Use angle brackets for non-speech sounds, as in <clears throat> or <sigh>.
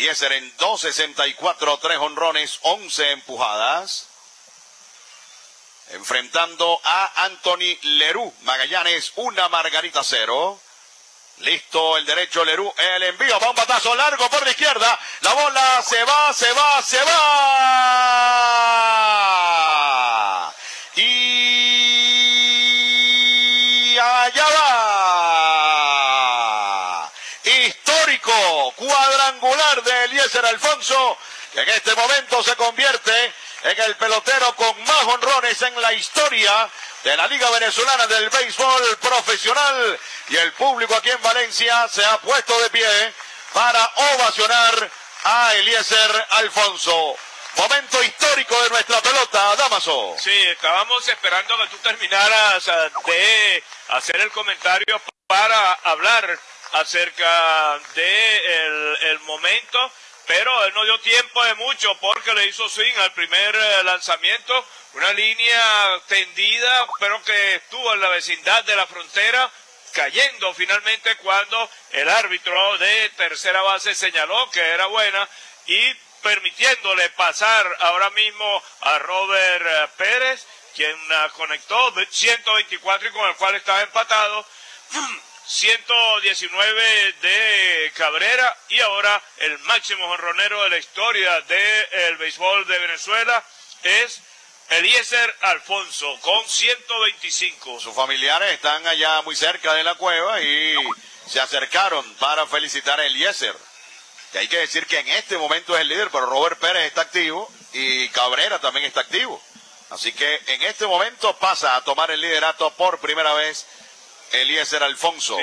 Eliezer en 2.64, tres honrones, 11 empujadas. Enfrentando a Anthony Lerú. Magallanes, una margarita cero. Listo el derecho Lerú, el envío, va un batazo largo por la izquierda. La bola se va, se va, se va. Y allá va. Histórico cuadrangular de Eliezer Alfonso, que en este momento se convierte en el pelotero con más honrones en la historia de la Liga Venezolana del Béisbol Profesional y el público aquí en Valencia se ha puesto de pie para ovacionar a Eliezer Alfonso. Momento histórico de nuestra pelota, Damaso. Sí, estábamos esperando que tú terminaras eh, de hacer el comentario para hablar acerca de el, el momento pero él no dio tiempo de mucho porque le hizo swing al primer eh, lanzamiento, una línea tendida, pero que estuvo en la vecindad de la frontera, cayendo finalmente cuando el árbitro de tercera base señaló que era buena y permitiéndole pasar ahora mismo a Robert eh, Pérez, quien conectó 124 y con el cual estaba empatado. <clears throat> 119 de Cabrera y ahora el máximo jonronero de la historia del béisbol de Venezuela es Eliezer Alfonso con 125. Sus familiares están allá muy cerca de la cueva y se acercaron para felicitar a Eliezer. Y hay que decir que en este momento es el líder, pero Robert Pérez está activo y Cabrera también está activo. Así que en este momento pasa a tomar el liderato por primera vez Eliezer Alfonso.